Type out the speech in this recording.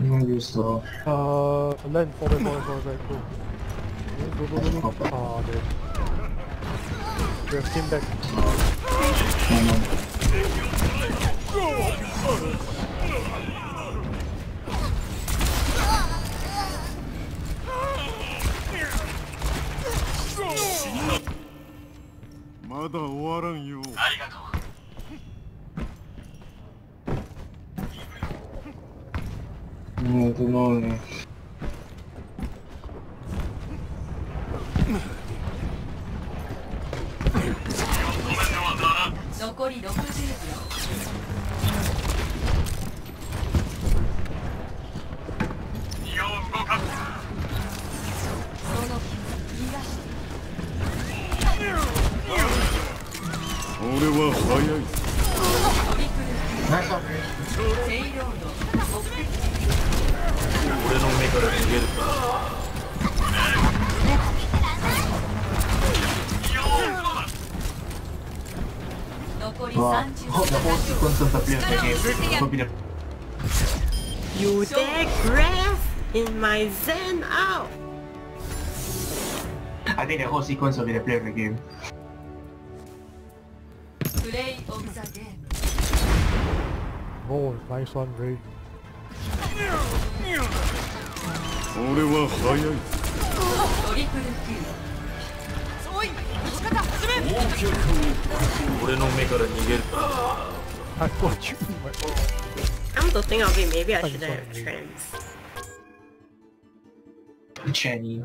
Mm, useful. Uh, land forward, forward, forward, go. Go, go, go, go, まだ終わらんよ。ありがとう。う。残るか残り Wow. 30 Oh, the whole sequence of the play of the game will be the You dare grab in my zen out. I think the whole sequence will be the play of the game. プレイオブザゲーム Oh, nice one, Ray. 俺は早いトリプルキル俺の目から逃げるか I thought you might. I'm to think of it, maybe I I'm should have sorry. trends. Chenny.